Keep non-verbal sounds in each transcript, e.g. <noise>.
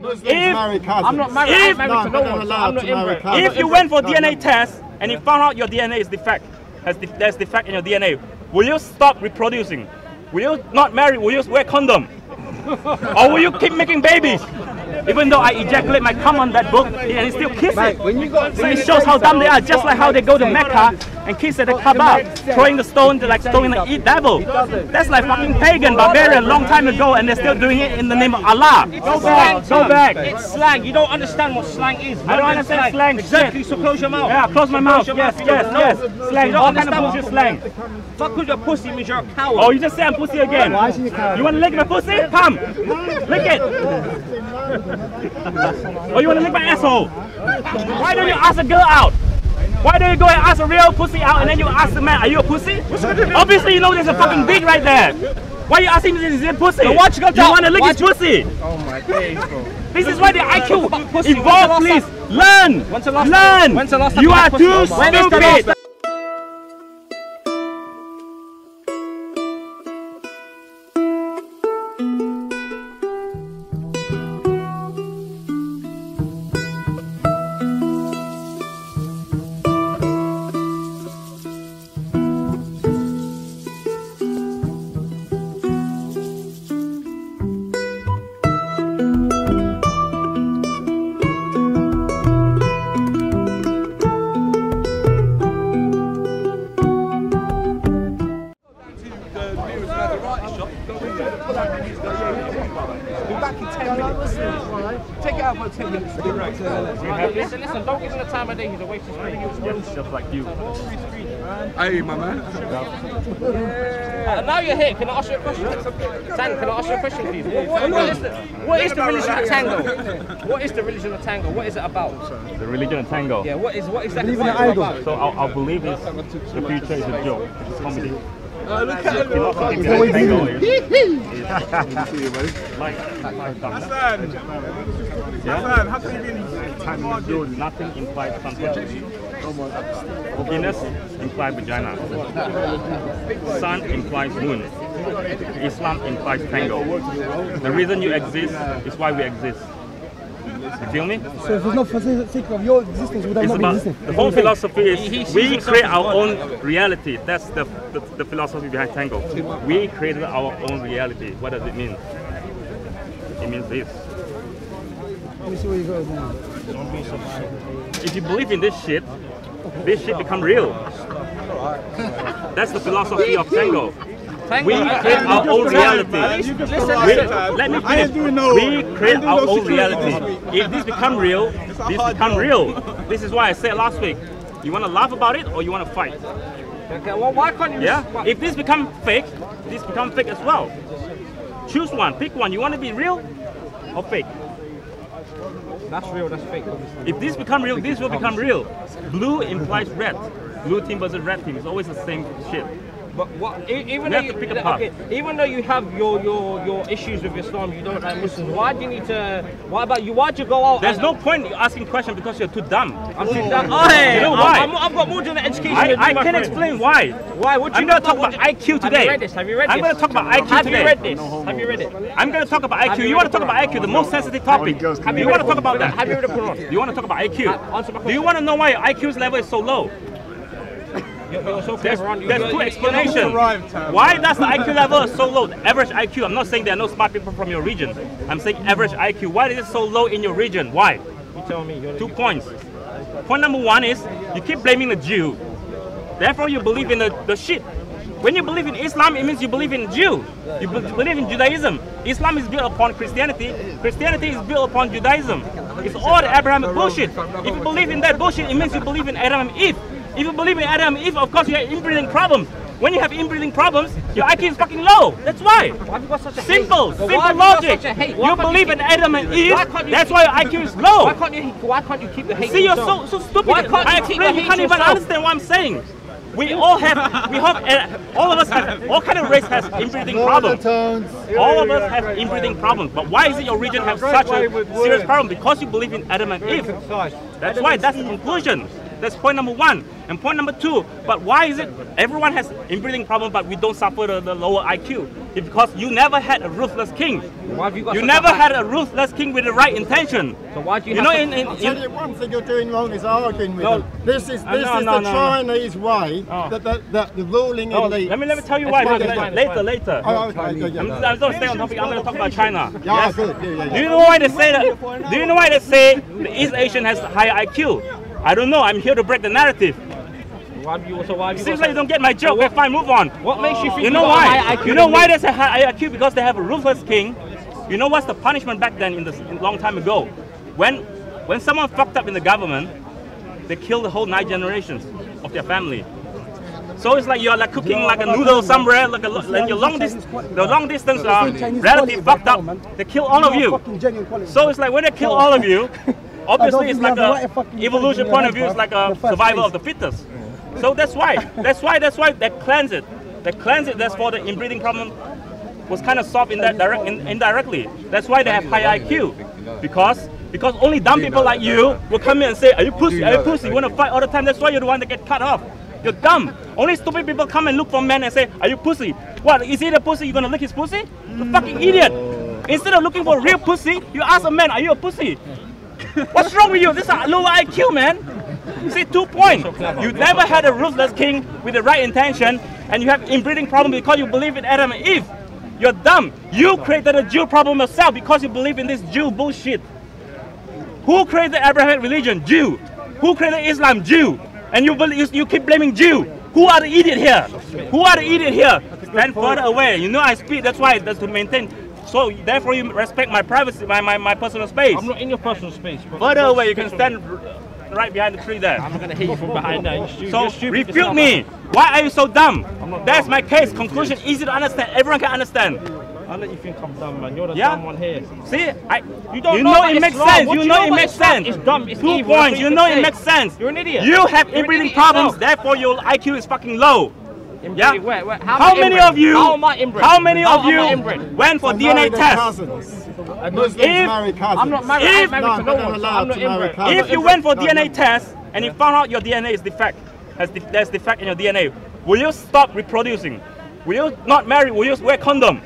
Muslims If- marry cousins. I'm not married. If- I'm married to No, one. So I'm not inbred. If you went for No, DNA no. test and you found out your DNA is defect, has de- there's defect in your DNA, will you stop reproducing? Will you not marry? Will you wear condom? or will you keep making babies? Even though I ejaculate my cum on that book and he still kiss it. when you got So it shows how dumb they are, just like how they go to Mecca and kiss at the oh, Kaaba, throwing the stone to like throwing the eat devil. That's like fucking pagan, barbarian, long time ago, and they're still doing it in the name of Allah. Go back, go back. It's slang. You don't understand what slang is. I don't understand slang. Exactly. So close your mouth. Yeah, close my mouth. Yes, yes, you don't yes. Slang, You don't all kind of understand bullshit slang. Fuck with your pussy means you're a coward. Oh, you just say I'm pussy again. Why is he a coward? You want to lick my pussy? Come, lick it. <laughs> <laughs> oh, you want to lick my asshole? Why don't you ask a girl out? Why don't you go and ask a real pussy out and then you ask the man, are you a pussy? Obviously, you know there's a fucking dick right there. Why are you asking me is it pussy? So watch your you top. want to lick his Watch- pussy? Oh my days, bro. This is why the IQ pussy. When's the evolve, please. Learn. When's the last- Learn. when's the last time you you are had pussy? too When is the last stupid. Take it out for 10 minutes. Listen, listen, don't give him the time of day. He's a waste of space. Yes, just like you. Hey, my man. Uh, now you're here. Can I ask you a question? Tan, can I ask you a question, please? What, what, what is the, what is the religion of tango? What is the religion of tango? What is it about? The religion of tango. Yeah, what is what exactly Believe in what an is it idol. about? So our, our belief is the future is a joke. It's comedy. Look at Philosophy Is that what behind you tango believe? is like, like thunder. Hassan, Hassan, how can you be in Nothing implies something. Venus implies vagina. Sun implies moon. Islam implies tango. The reason you exist is why we exist. You feel me? So if it's not for the sake of your existence, would have It's not about existing. the whole philosophy is we create our own reality. That's the, the the philosophy behind tango. We created our own reality. What does it mean? It means this. Let me see where you go now. If you believe in this shit, this shit become real. That's the philosophy of tango. Tango, We create our own reality. listen, listen, We, let me finish. We create our own reality. If this become real, this become real. This is why I said last week. You want to laugh about it or you want to fight? Okay, well, why can't you? Yeah. If this become fake, this become fake as well. Choose one. Pick one. You want to be real or fake? that's real. That's fake. Obviously. If this become real, this will become real. Blue implies red. Blue team versus red team. It's always the same shit. But what? Even though you, pick a okay, even though you have your your your issues with Islam, you don't like Muslims. Why do you need to? Why about you? Why'd you go out? There's and- no point in asking questions because you're too dumb. I'm too dumb. Oh, hey, You know why? I'm, I've got more than education. I, than I can friend. explain why. Why? What do I'm you gonna talk about about IQ Have today. you read this? Have you read I'm this? gonna talk about IQ Have you read this? Have you read it? I'm gonna talk about IQ. you You want to talk about IQ, the most sensitive topic. You want to talk about that? Have you read the Quran? You want to talk about IQ? Uh, answer my Do you want to know why your IQ's level is so low? You're, you're so There's, clever, aren't you? there's two explanations. Why does the IQ level so low? The average IQ. I'm not saying there are no smart people from your region. I'm saying average IQ. Why is it so low in your region? Why? You tell me. Two points. Point number one is you keep blaming the Jew. Therefore, you believe in the, the shit. When you believe in Islam, it means you believe in Jew. You be- believe in Judaism. Islam is built upon Christianity. Christianity is built upon Judaism. It's all the Abrahamic bullshit. If you believe in that bullshit, it means you believe in Adam and Eve. If you believe in Adam and Eve, of course you have inbreeding problems. When you have inbreeding problems, your IQ is fucking low. That's why. Why you got such a Simple, hate? Simple why have you got logic. such a hate? Why You believe in Adam and Eve. Why can't you That's why your IQ is low. Why can't you? Why can't you keep the hate? See, you're so so stupid. Why can't I keep explain, the you can't even understand what I'm saying. We all have, we have, uh, all of us have, all kind of race has inbreeding problems. All of us have inbreeding problems. But why is it your region have such a serious problem? Because you believe in Adam and Eve. That's why. That's the conclusion. That's point number one. And point number two. But why is it everyone has inbreeding problem, but we don't suffer the, the lower IQ? It's because you never had a ruthless king. Why have you got You never had a ruthless king with the right intention. So why do you, You have know, to- in, in, I'll tell in you one thing you're doing wrong is arguing with No. them. This is Uh, this no, is no, the no, no. Chinese way Oh. that, that, that the ruling Oh, elite. let me let me tell you why. fine, because it's fine, later, fine. later. Oh, okay, yeah, yeah, I'm, yeah. I'm not staying on topic. I'm going to talk about China. Yeah, Yes? good. Yeah, yeah, Do you know why they say that? Do you know why they say the East Asian has higher IQ? I don't know. I'm here to break the narrative. Why have you, so why have you Seems like you don't get my joke. Okay, fine, move on. What makes you think You know got why? higher IQ You know why me? there's a high IQ? Because they have a ruthless king. You know what's the punishment back then in the in long time ago? When when someone fucked up in the government, they kill the whole nine generations of their family. So it's like you're like cooking like a noodle somewhere, like a lo- like your long distance, the long distance uh, relative fucked up. They kill all of you. Fucking genuine quality. So it's like when they kill all of <laughs> you, obviously it's like a evolution point of view, it's like a survival of the fittest. So that's why, that's why, that's why they cleanse it. They cleanse it. That's for the inbreeding problem was kind of solved in that direct, in, indirectly. That's why they have high IQ, because because only dumb people like you will come in and say, "Are you pussy? Are you pussy? You want to fight all the time? That's why you're the one that get cut off. You're dumb. Only stupid people come and look for men and say, "Are you pussy? What? Is he the pussy? You gonna lick his pussy? You fucking idiot! Instead of looking for real pussy, you ask a man, "Are you a pussy?" What's wrong with you? This is a low IQ, man. See, two points. You never had a ruthless king with the right intention, and you have inbreeding problem because you believe in Adam and Eve. You're dumb. You created a Jew problem yourself because you believe in this Jew bullshit. Who created the Abrahamic religion? Jew. Who created Islam? Jew. And you believe you keep blaming Jew. Who are the idiot here? Who are the idiot here? Stand further away. You know I speak. That's why that's to maintain. So therefore you respect my privacy, my, my, my personal space. I'm not in your personal space. but- Further away, you can stand right behind the tree there. I'm not going to hit you from behind there. You're So refute me. Why are you so dumb? That's dumb. my case. Conclusion easy to understand. Everyone can understand. I'll let you think I'm dumb, man. You're the Yeah. dumb one here. See, I, You don't you know know, it makes sense. What You know, know it makes sense. It's dumb. It's Two evil. Points. You you know it makes sense. You're an idiot. You have You're inbreeding problems. Therefore, your IQ is fucking low. Inbred. Yeah. Wait, wait, how, How many inbred? of you? How am I inbred? How many How of you I inbred? went for They DNA marry test? If- marry. I'm not married. If- I ain't married No, to no one. so I'm not inbred. If you went for DNA test and you found out your DNA is defect, has de- there's defect in your DNA, will you stop reproducing? Will you not marry? Will you wear condom?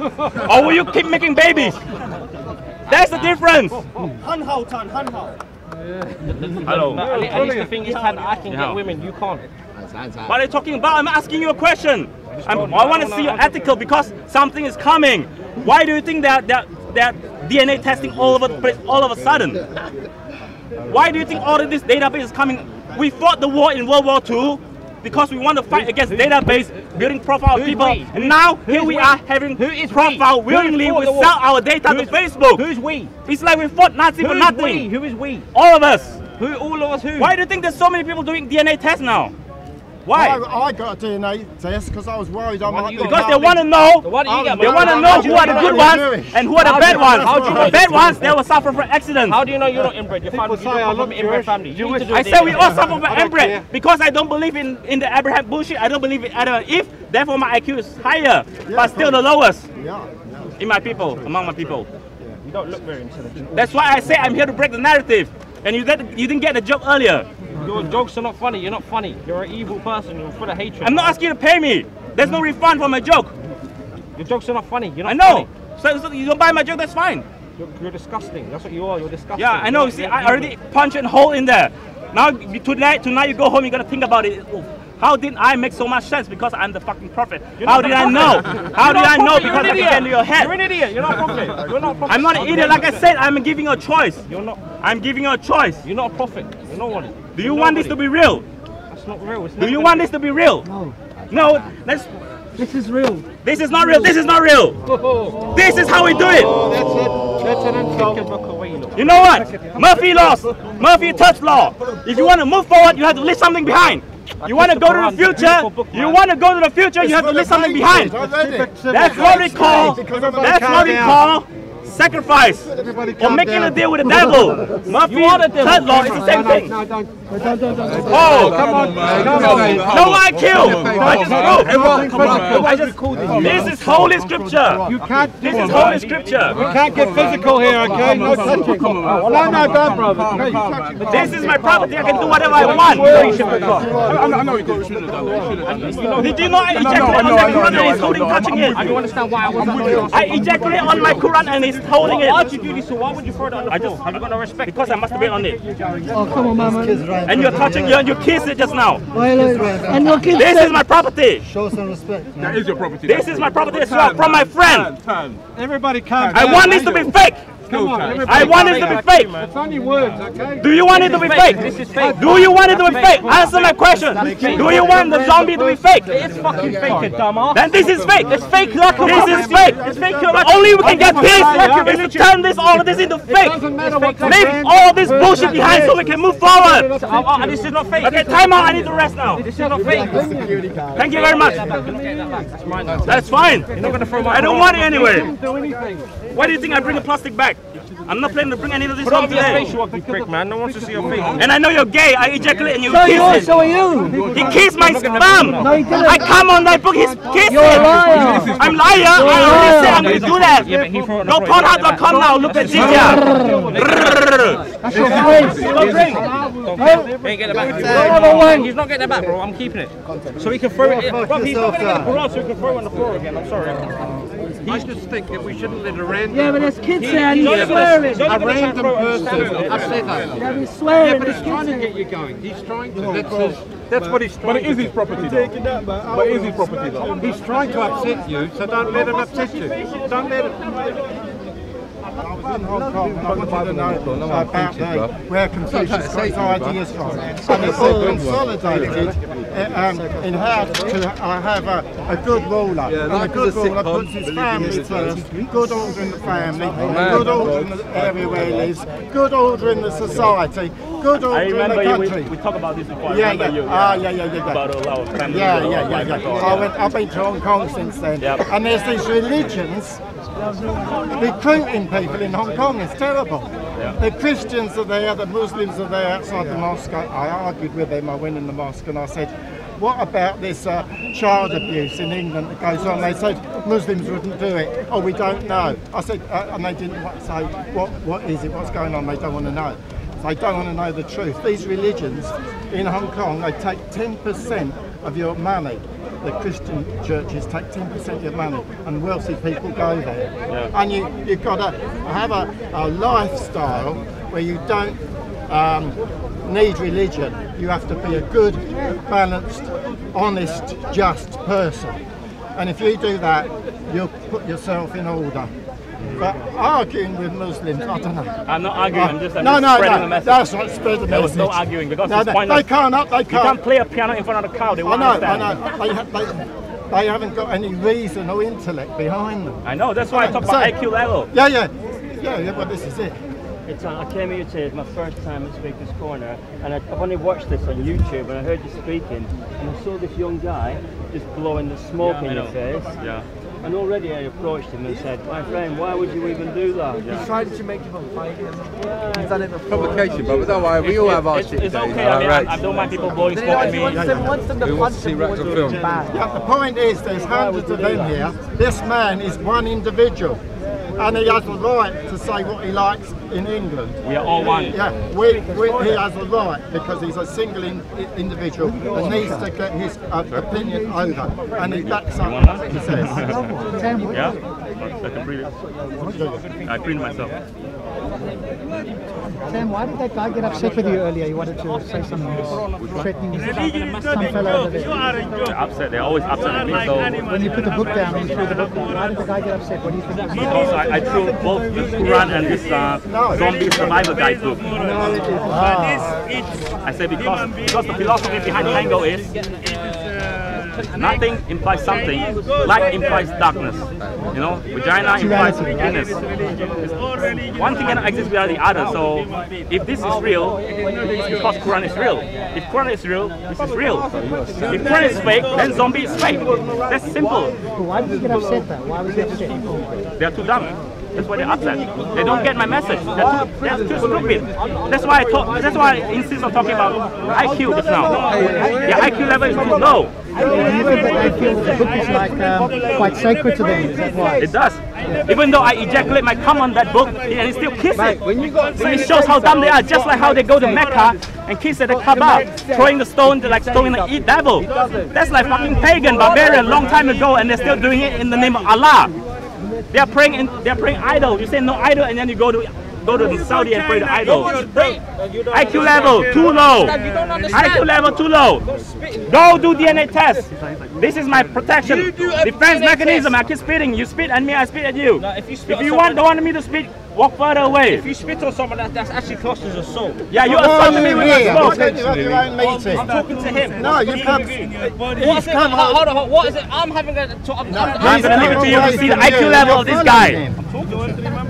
<laughs> or will you keep making babies? That's the difference. Hello. But at least- at least the thing is, Tan, I can Yeah. get women. You can't. What are you talking about? I'm asking you a question. I'm, I want to see your article because something is coming. Why do you think that that that DNA testing all over the place all of a sudden? Why do you think all of this database is coming? We fought the war in World War II because we want to fight against database, building profile of Who's people. we? And now Who's here we we? are having Who is we? profile Who willingly. fought We the sell our data Who to Facebook. Who's we? It's like we fought Nazi for Who's nothing. we? Who is we? All of us. Who? All of us? Who? Why do you think there's so many people doing DNA tests now? Why? I, I got a DNA test because I was worried I Why might be. Because they want to know So why you get? They want to know who are the good ones and who are the bad ones. how do you know The you're bad ones, they will suffer from accidents. How do you know you're not inbred? You're fine. You don't I from an inbred family. You need to do I a said we DNA. all suffer from I inbred because I don't believe in, in the Abraham bullshit. I don't believe in Adam and Eve. Therefore, my IQ is higher, but still the lowest Yeah, in my people, among my people. You don't look very intelligent. That's why I say I'm here to break the narrative. And you, did, you didn't get the joke earlier. Your jokes are not funny. You're not funny. You're an evil person. You're full of hatred. I'm not asking you to pay me. There's no refund for my joke. Your jokes are not funny. You're not I know. So, so you don't buy my joke, that's fine. You're, you're disgusting. That's what you are. You're disgusting. Yeah, I know. You're- See, you're I evil. already punched a hole in there. Now, tonight, tonight you go home, you're gonna think about it. Oh, How did I make so much sense? Because I'm the fucking prophet. How did I know? How did I know? Because you're I an can get into your You're head. an idiot. You're not a prophet. You're not a prophet. I'm not an idiot. Like I said, I'm giving you a choice. You're not. I'm giving you a choice. You're not a prophet. You're nobody. Do you want this to be real? That's not real. It's Do never you want this to be real? No, No. Let's. this is real. This is not real. This is not real. This is how we do it. Oh, that's it. That's an insult. Take a book away, look. You know what? Murphy laws. Murphy touch law. If you want to move forward, you have to leave something behind. You want to go to the future. You want to go to the future. You have to leave something behind. I read it. That's what we call. That's what we call sacrifice or making a deal with the devil. Murphy, third law is the same thing. Oh, Come on, come on. no, I kill. I just prove. Everyone, come on. I just, this is holy scripture. You can't This is holy scripture. We can't get physical here, okay? No touching. No, no, don't, brother. No, you touch it. This is my property. I can do whatever I want. I know, I you did. You shouldn't have done that. Shouldn't. Did you know ejaculate on know, my I know, I Quran and I he's holding touching it? I don't understand why I wasn't I ejaculate on my Quran and he's holding it. Why'd you do this? So why would you throw it on the I floor? just Have you got no respect? because I must masturbate on it. Oh, come on, man. And you're touching you and you kiss it just now. And your kids This is my property. Show some respect. That is your property. This is my property as well from my friend. Turn. Everybody calm I want this to be fake. Come on. I want it to be fake. It's only words, okay? Do you want it to be fake? This is fake. Do you want it to be fake? Answer my question. Do you want the zombie to be fake? It's fucking fake, you dumbass. Then this is fake. It's fake. This is fake. It's fake. The only we can get peace is to turn this all of this into fake. Leave all this bullshit behind so we can move forward. Oh, this is not fake. Okay, time out. I need to rest now. This is not fake. Thank you very much. That's. That's fine. You're not gonna throw my I don't want it anyway. Do anything. Why do you think I bring a plastic bag? I'm not planning to bring any of this Put home today. face, you prick, man. No one wants to see your face. And I know you're gay. I ejaculate and you So you it. so are you. He kissed my spam. No, he didn't. I come on that book. He's kissing. You're a liar. I'm liar. I already said I'm going to do that. Yeah, but he threw it on the Go floor. pornhub.com now. Look at Jinja. That's your face. Don't drink. He ain't getting it back. Another one. He's not getting it back, bro. I'm keeping it. So he can throw it. Bro, he's not gonna get the garage, so he can throw it on the floor again. I'm sorry. I just think that we shouldn't let a random, Yeah, but there's kids there and he's swearing. a random person. I've said that. Yeah, he's swearing. But he's trying to get you going. He's trying to. Oh, that's, his, that's what he's But it is his property though. But it is his property though. He's trying to upset you, so don't let him upset you. Don't let him. I was in Hong Kong and I wanted to know about the, where Confucius got his ideas from. And it's all consolidated um, in how to uh, have a, a good ruler. and a good ruler puts his family first, good order in the family, good order in the area where he lives, good order in the society, good order in the you. We, country. we talked about this before. Yeah, yeah. you. Ah, yeah, yeah, yeah, yeah. About our family. Yeah, yeah, yeah, yeah. I went, I've been to Hong Kong since then. Yep. And there's these religions recruiting people in Hong Kong. is terrible. The Christians are there, the Muslims are there outside the mosque. I, I argued with them. I went in the mosque and I said, what about this uh, child abuse in England that goes on? They said Muslims wouldn't do it. Oh, we don't know. I said, uh, and they didn't say, what, what is it? What's going on? They don't want to know. They don't want to know the truth. These religions in Hong Kong, they take 10% of your money. The Christian churches take 10% of your money, and wealthy people go there. And you, you've got to have a, a lifestyle where you don't um, need religion. You have to be a good, balanced, honest, just person. And if you do that, you'll put yourself in order. But arguing with Muslims, I don't know. I'm not arguing. I'm just, I'm no, just no, spreading no. the message. That's right, spread the There message. was no arguing because no, it's they, pointless. they can't up, they can't. can't play a piano in front of a crowd. They I won't know, I know. They, they, they haven't got any reason or intellect behind them. I know. That's why I talk about IQ level. Yeah, yeah. Yeah, yeah, but this is it. It's, uh, I came here today, it's my first time at Speaker's Corner, and I, I've only watched this on YouTube, and I heard you speaking, and I saw this young guy just blowing the smoke Yeah, in your face, Yeah. and already I approached him and said, my friend, why would you even do that? He's tried to make him a fight. Yeah. done it before. Complication, but don't worry, we all have our shit it's days. okay. I mean, alright? I, I don't mind people blowing Then smoke he at me. wants them, wants them to Who punch to see him Rats towards on film? Yeah, the point is, there's hundreds of them here. This man is one individual, and he has the right to say what he likes in England. We are all one. Yeah, we, we, he has the right because he's a single in, individual and needs to get his uh, opinion over, and he backs up what he says. <laughs> Yeah. I can breathe it. I breathe myself. Sam, why did that guy get upset with you earlier? You wanted to say something threatening some fellow over there. They're upset. They're always upset at me. So When you put the book down and you threw the book down, why did the guy get upset? What do you think? because I, I threw both this Quran and this uh, zombie survival guide book. I say because because the philosophy behind tango is nothing implies something. Light implies darkness. You know, vagina implies weakness. One thing cannot exist without the other. So if this is real, it's because Quran is real. If Quran is real, this is real. If Quran is fake, then zombie is fake. That's simple. Why did you get upset? Why was he upset? They are too dumb. That's why they're upset. They don't get my message. They're too, they're too stupid. That's why I talk. That's why I insist on talking about IQ just now. Their IQ level is too low. Do you think that they feel the book is like um, quite sacred to them? Is that why? It does. Even though I ejaculate my cum on that book, and they still kiss it. So it shows how dumb they are. Just like how they go to Mecca and kiss at the Kaaba, throwing the stone to like throwing the eat devil. That's like fucking pagan, barbarian, long time ago, and they're still doing it in the name of Allah. They are praying in, they are praying idol. You say no idol, and then you go to go to Saudi and pray to idol. IQ level too low. IQ level too low. Go do DNA test. This is my protection. Defense mechanism. I keep spitting. You spit at me, I spit at you. if you spit If you want, don't want me to spit, walk further away. If you spit on someone, that, that's actually classed as assault. Yeah, you Why are assaulted me you with here? your Why smoke. don't you have your own meeting? I'm talking to him. No, you come. What's it? come Hold on. on, hold on. What is it? I'm having a. To, I'm, I'm, I'm gonna leave it to you to see the IQ level of this guy.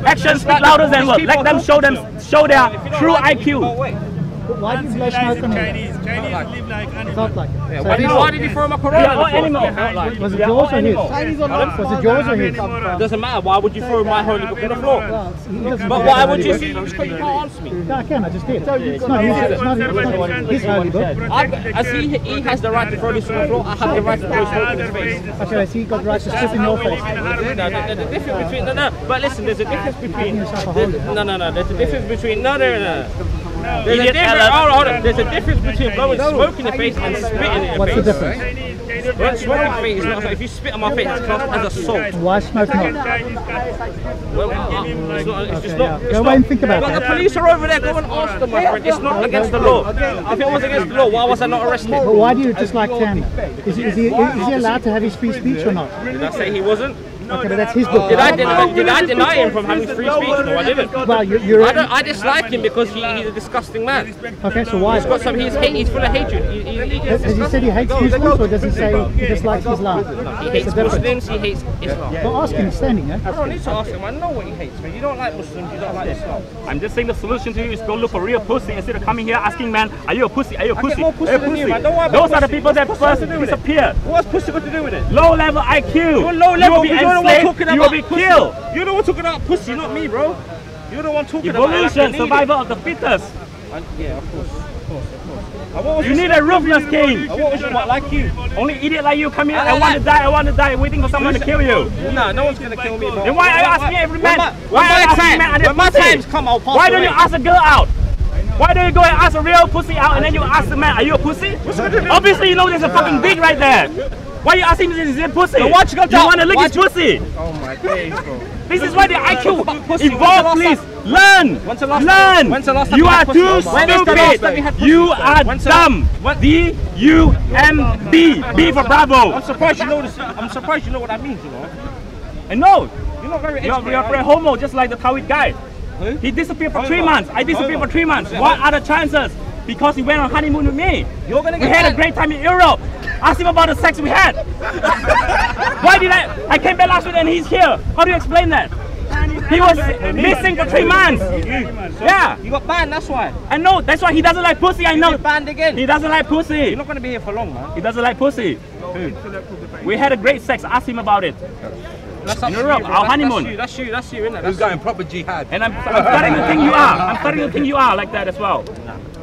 Actions speak louder than words. Let them show them show their true IQ. But why did you blow smoke on him? Chinese, Chinese live like animals. Felt like it. So Why did, why did you throw my Quran? We are all before? animals. was it We are yours all or his? Was it yours or his? Doesn't matter. Why would you throw my holy book on the floor? Well, he doesn't But why would you see? You can't answer me. Yeah, I can, I just did. It's not his, it's not, his holy book. I, as he, he has the right to throw this on the floor, I have the right to throw smoke in his face. Okay, has he got the right to spit in your face? No, the, the, the difference between no, no. But listen, there's a difference between yourself a holy there's- no, no, no. There's a difference between no, no, no. There's a difference. Hold on, hold on. There's a difference between blowing smoke in the face and spitting in the What's the difference? Blowing smoke in the face is not. If you spit on my face, it's classed as assault. Why smoke not? Well, uh, it's not. It's just not. it's Go away and think about But that. the police are over there. Go and ask them, my friend. It's not against the law. If it was against the law, why was I not arrested? But why do you dislike Tan? Is is, he, is he allowed to have his free speech or not? Did I say he wasn't? Okay, but that's his book. Did I deny, did I deny him from having free speech? No, I didn't. Well, you, you're I, don't, I dislike him because he, he's a disgusting man. okay. So why? He's got some. He's hate. He's full of hatred. He, he, he, Has he said he hates Muslims or does he say he dislikes Islam? he hates Muslims. He hates Islam. Well, ask him. He's standing I don't need to ask him. I know what he hates. Man, you don't like Muslims. You don't like Islam. I'm just saying the solution to you is go look for real pussy instead of coming here asking man, are you a pussy? Are you a pussy? more pussy Are you a than you, man. Don't worry about Those are the people that first to do disappear. What's pussy got to do with it? Low level IQ. You're low You level. Will be You're the one talking You about be pussy. killed. You're the one talking about pussy, not me, bro. You're the one talking about. Evolution, like I need of the fittest. And- Yeah, of course, of course, of course. And what You need a ruthless king. What was your like you? Only idiot like you come here. I I want to die. I want to die. Waiting for someone to kill you. Nah, no one's gonna kill me, bro. Then why are you asking my- every man? Why are you asking time, man? When my times come, I'll pass Why don't you ask a girl out? Why don't you go and ask a real pussy out and then you ask the man, are you a pussy? Obviously you know there's a fucking dick right there. Why are you asking me is it pussy? Then why'd you go You to- want to lick his pussy? Oh my days, bro. This is why the IQ Pussy, when's the evolve, please. Learn. When's the last Learn. when's the last time You you are pussy? too When is the last time you had stupid. pussy? You are When's the last- dumb. when- D U M B. B for I'm surprised you know this. I'm surprised you know what that means, you know. I know. You're not very You're, expert. you're are a you? homo, just like the Tawhid guy. He disappeared for three months. I disappeared for three months. What are the chances? Because he went on honeymoon with me. You're gonna We get had a great time in Europe. Ask him about the sex we had. Why did I? I came back last week and he's here. How do you explain that? He was missing for three months. Yeah, You got banned. That's why. I know. That's why he doesn't like pussy. I know. You're banned again. He doesn't like pussy. You're not gonna be here for long, man. He doesn't like pussy. We had a great sex. Ask him about it. That's up to Europe, you, our honeymoon. That's you. That's you. That's you, innit? Who's That's going proper jihad? And I'm, I'm starting to think you are. I'm starting to think you are like that as well.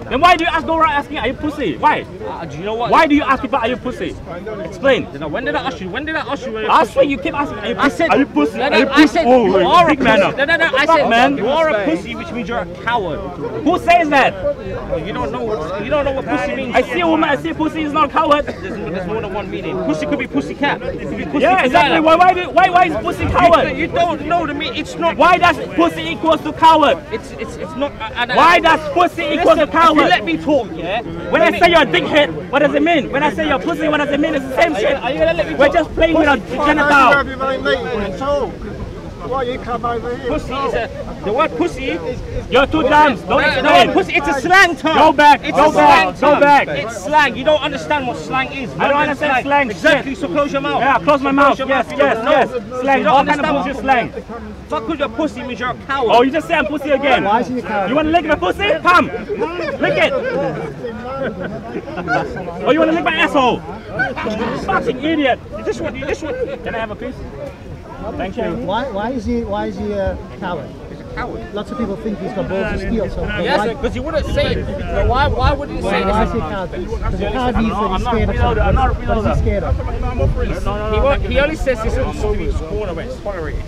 Then why do you ask go around asking are you pussy? Why? Uh, do you know what? Why do you ask people are you pussy? Explain. You know, when did I ask you? When did I ask you? Ask me, you keep asking are you I said, are you pussy? No, Are no, you I pussy? said Oh, you are a pussy. No, no, no. I said man. you are a pussy, which means you're a coward. Who says that? Oh, you don't know. What, you don't know what pussy means. I see a woman, I see a pussy is not a coward. There's, there's more than one meaning. Pussy could be pussy cat. It could be pussy Yeah, exactly. Why, why, do, why, why is pussy You, coward? you don't know the meaning. It's not. Why does pussy equals to coward? It's it's it's not. I, I, Why does pussy equals to if you let me talk, yeah. When I say you're a dickhead, what does it mean? When I say you're pussy, what does it mean? It's the same shit. are you gonna let me We're just playing with our Why Why you come over here? Pussy is a. The word pussy. You're too dumb. Don't No, the word pussy. It's a slang term. Go back, It's go a back, slang go term. back. It's slang. You don't understand what slang is. I don't understand slang, Exactly. So close your mouth. Yeah, close my mouth. Yes, yes, yes. Slang. What kind of bullshit slang? Fuck with your pussy means you're a coward. Oh, you just say I'm pussy again. Why is he a coward? You want to lick my pussy? Come, lick it. oh, you want to lick my asshole? Fucking idiot. You just want. You just want. Can I have a piece? Thank you. Why, why is he, why is he a coward? He's a coward. Lots of people think he's got balls of steel. So yes, because uh, he wouldn't say it. So why, why would he say it? Why is he a coward? Because a coward means that he's scared of something. I'm not a freeloader. What is he scared of? No, no, no. He only says this on the streets.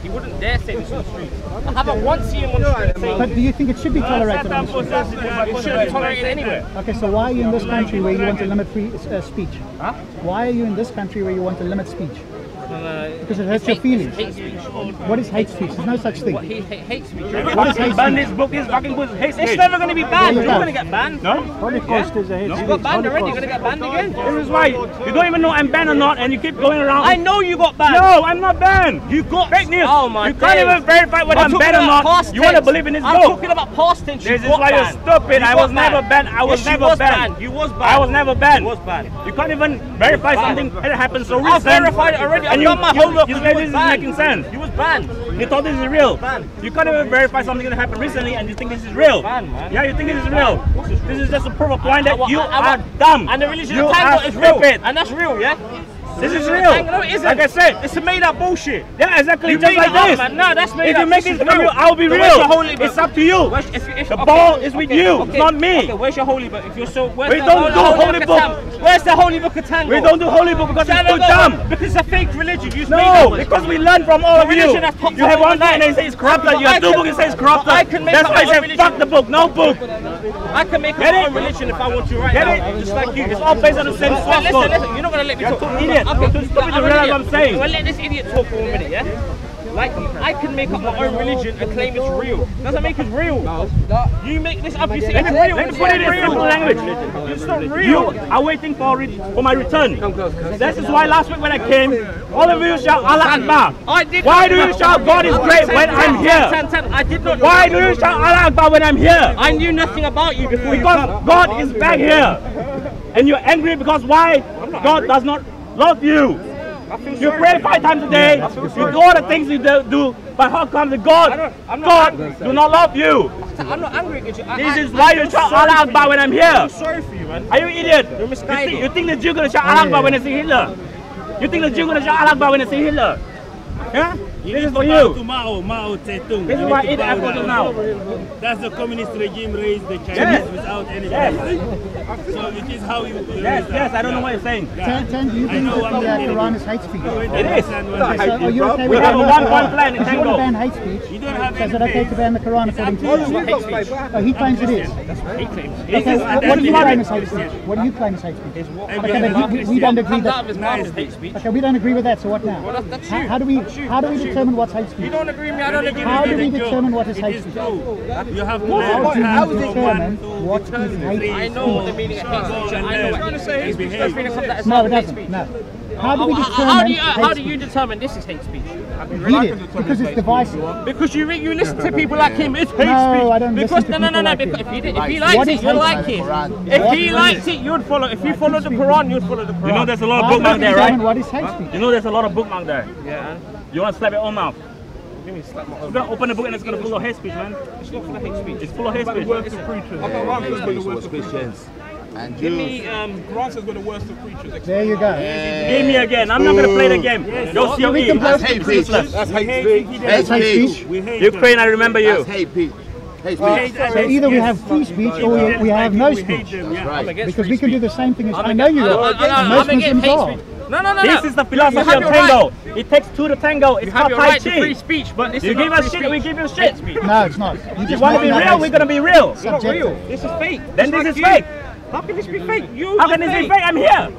He wouldn't dare say this on the streets. I haven't once seen him on the street. But do you think it should be tolerated on the streets? It should be tolerated anywhere. Okay, so why are you in this country where you want to limit free uh, speech? Huh? Why are you in this country where you want to limit speech? Because it hurts your hate, feelings. Hate speech. What is hate speech? There's no such thing. He, hate, speech. What is hate speech? This book. This fucking book is hate. It's never going to be banned. You're going to get banned. No. Holocaust yeah. is a hate no. speech. You got banned already. You're going to get banned again. This is why you don't even know I'm banned or not, and you keep going around. I know you got banned. No, I'm not banned. You got fake news. Oh my You can't even verify whether I'm, I'm banned or not. You want to believe in this I'm book? I'm talking about past tense. This is why you're stupid. I was never banned. I was never banned. You was banned. I was never banned. You was banned. You can't even verify something that happened so recently. I verified it already. And you, my this is making sense? You was banned. You thought this is real. Banned. You can't even verify something that happened recently and you think this is real. Banned, man. Yeah, you think this is real. This is just a proof of point that you are dumb. And the religion of is real. And that's real, yeah? This is real. No, it isn't. Like I said, it's a made up bullshit. Yeah, exactly. You just like up, this. Man. No, that's made if up. If you make this, real, I'll be real. Holy, it's up to you. If, if, the okay, ball is okay, with you, okay, not me. Okay, where's your holy book? If you're so, where's we the, don't do holy, holy book. Where's the holy book of tango? We don't do holy book because it's too dumb. Because it's a fake religion. You no, because we learn from all of you. You have one book and they say it's corrupt. You have two books and say it's corrupt. That's why I say fuck the book, no book. I can make my religion if I want to right now. Just like you. It's all based on the same. Listen, listen. You're not gonna let me talk. Stop it, realize what I'm saying. Well, let this idiot talk for a minute, yeah? Like, I can make up my own religion and claim it's real. Doesn't make it real. No. You make this up, you say it's real. Let me put it in simple language. It's not real. You are waiting for, for my return. This is why last week when I came, all of you shout Allah Akbar. Why do you shout God is great when I'm here? Why do you shout Allah Akbar when I'm here? I knew nothing about you before Because God is back here. And you're angry because why? God does not Love you. You pray five times a day. You do all the things you do, but how come the God, I'm not God, do not love you? I'm not angry you. I, this I, is why you shout Allah Akbar when I'm here. I'm sorry for you, man. Are you idiot? You're you think the Jew gonna shout Allah Akbar when they see Hitler? You think the Jew gonna shout Allah Akbar when they see Hitler? Yeah? This is for you. Mao, Mao Zedong. This is why I eat apples now. That's the communist regime raised the Chinese yes. without any yes. So it is how you. Yes, yes. I don't know what you're saying. Yeah. Do you think the uh, Quran is hate speech? It is. We have one one plan If You want to ban hate speech? You don't have. Is it okay to ban the Quran according to you? Oh, he claims it is. He claims. Okay, what do you claim is hate speech? What do you claim is hate speech? Okay, we don't agree that. Okay, we don't agree with that. So what now? How do we? How do we? determine what's hate speech? You don't agree me, I don't agree How do we determine what is hate speech? You have to how determine what is hate speech. I know what the meaning of hate speech. I know what trying to say hate speech no, it doesn't. No. How do oh, we determine? How do you, determine this is hate speech? Because it's divisive. Because you you listen to people like him, it's hate speech. No, I don't because, listen to no, no, no. Because if he did, if he likes it, you like it. If he likes it, you'd follow. If you follow the Quran, you'd follow the Quran. You know, there's a lot of bookmark there, right? What is hate speech? You know, there's a lot of bookmark there. Yeah. You want to slap your own mouth? Slap my own? You're gonna open the book and it's gonna be full of hate speech, man. It's not full of hate speech. It's full of hate speech. Words of preachers. I can't write. And Give me, um, Grant has got the worst of preachers. Explain. There you go. Yeah. Give me again. I'm not going to play the game. Yeah. You'll see your game. That's hate speech. That's hate speech. That's hate speech. Ukraine, I remember you. That's hate speech. Hate uh, so either we have free speech or we, have no speech. Them, right. Because we can do the same thing as I know you are. Most Muslims are. No, no, no. This no. is the philosophy of tango. Right. It takes two to tango. It's you have your right to free speech, but this you is give us shit. Speech. We give you shit. No, it's not. You, you want to be real? We're gonna be real. It's not real. This is fake. Then this is fake. How can this be fake? You. How can this be fake? I'm here.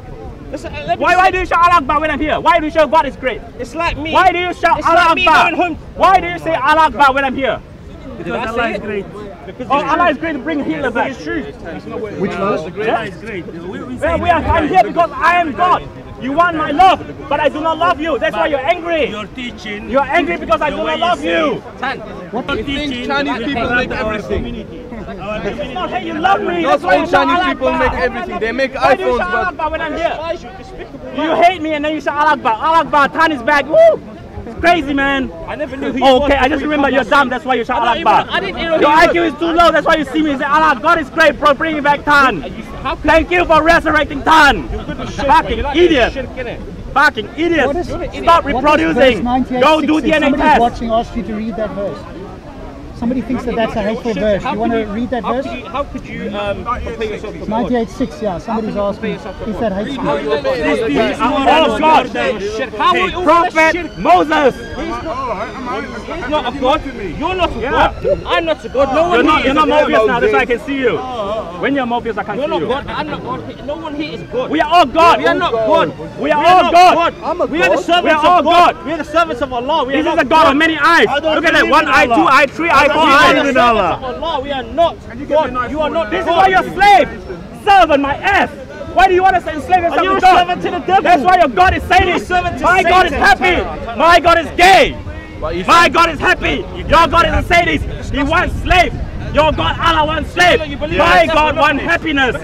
Listen, why why do you shout Allah Akbar when I'm here? Why do you shout God is great? It's like me. Why do you shout it's Allah like Akbar? Why do you say oh Allah Akbar when I'm here? Because, Allah is great. Because oh, Allah is great to bring Hitler back. It's true. Which verse? Yeah? Allah is great. Yeah, we are, I'm here because I am God. You want my love, but I do not love you. That's but why you're angry. You're teaching. You're angry because I do not love you. Tan, what you think Chinese people make everything? it's not hey, you love me. That's why Chinese people make everything. They make why iPhones. Why do you shout but... Akbar when I'm here? You hate me and then you shout Al Akbar. Al Akbar, Tan is back. Woo! crazy, man. I never knew oh, Okay, I just remember you're dumb. That's why you shout Allah Akbar. Your IQ is too low. That's why you see me say, Allah, God is great, bro. Bring me back Tan. Thank you for resurrecting Tan. Fucking idiot. Fucking idiot. Stop reproducing. Go do DNA test. watching asked you to read that verse. Somebody thinks that that's a hateful verse. You want to read that verse? How could you um, compare yourself to God? 98.6, yeah. Somebody's asking, is that hateful? These are all God. How will all this Prophet shit- Moses. He's not a God. You're not a God. I'm not a God. No one You're not, here you're not a God. Mobius now, that's why I can see you. When you're Mobius, I can You're see not you. God. I'm not God. No one here is God. We are all God. We are not God. We are all God. We are the servants We are all of God. God. We are the servants of Allah. We are This is a God of many eyes. Look at that. One eye, two eye, three eye, four We are the eyes. servants of Allah. We are not God. You are not This is why you're slave. Servant, my ass. Why do you want to enslave yourself you're to a God? servant to the devil. That's why your God is saying servant to My God is happy. My God is gay. My God is happy. Your God is a sadist. He wants slave. Your God, Allah wants slave. My God wants happiness.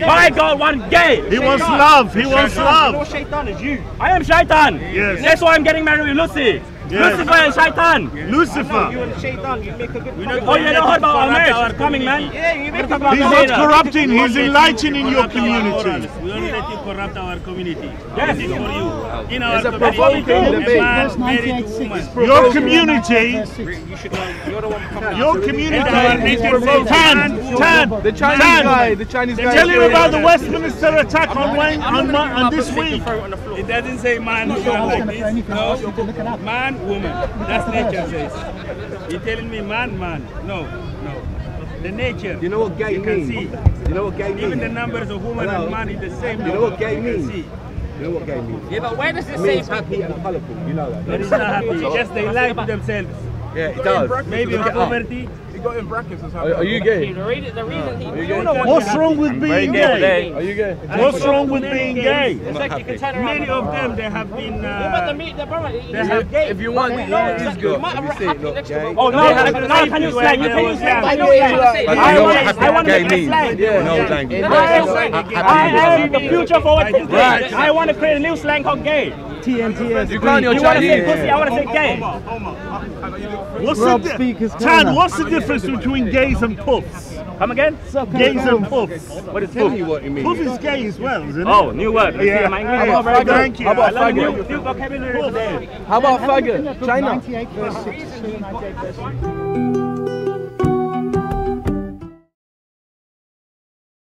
My God wants gay. He wants love. He wants love. Shaitan is you. I am Shaitan. Yes. That's why I'm getting married with Lucy. Yes. Lucifer and Shaitan. Lucifer. You and Shaitan, you make a good Oh, you know heard about our marriage? It's coming, man. Yeah, you make a Talk about He's not later. corrupting. He's enlightening your community. We don't let you corrupt our community. Yes. This is for you. In our It's a community, provoking a debate. man married to woman. Your community. Verse 6. You should know. You're the one coming Your community. Tan. Tan. The Chinese Tan. guy, the Chinese guy. Tell is him about the Westminster attack on Wayne on, this week. It doesn't say man, I'm not sure I woman was like going to throw this. anything. I asked you to look it up. Man, woman. That's nature says. You're telling me man, man. No, no. The nature. You know what gay you can means? see. You know what gay Even the numbers of woman Hello? and man is the same. You know what gay You means? see. You know what gay means? Yeah, but where does it It say happy and colourful. You know that. That is not happy. Just they lie to themselves. Yeah, it does. Maybe Look it poverty. He got in brackets or Are, something. are you gay? The reason, the reason he. you You gay? What's wrong with being gay? Are you gay? What's wrong with being gay? Like you can turn around. Many of them, they have been. What about the Uh, meat? The brother, they have gay. If you want, No, yeah, exactly. he's good. If you see it, look, to gay. him. Oh, no, They have now can you slang? You can use slang. I know what you're to say. But I you know want- what happy I want to gay make means? slang. No, Yeah. thank you. Yeah. I am, Yeah. I am the future forward thinking. Right. I want to create a new slang called gay. TNTS. You can't, you're You want to say Chinese. pussy, I want to say gay. What's Rob the speakers di- Tan? What's the difference between gays and puffs? Come again? Gays and puffs. What is Tell poop? me what you mean. Puff is gay as well, isn't it? Oh, new word. Let's Yeah. see, my English is Yeah. not very good. Thank you. How about I faggot? new, new vocabulary today. How about Have a look in faggot? that China.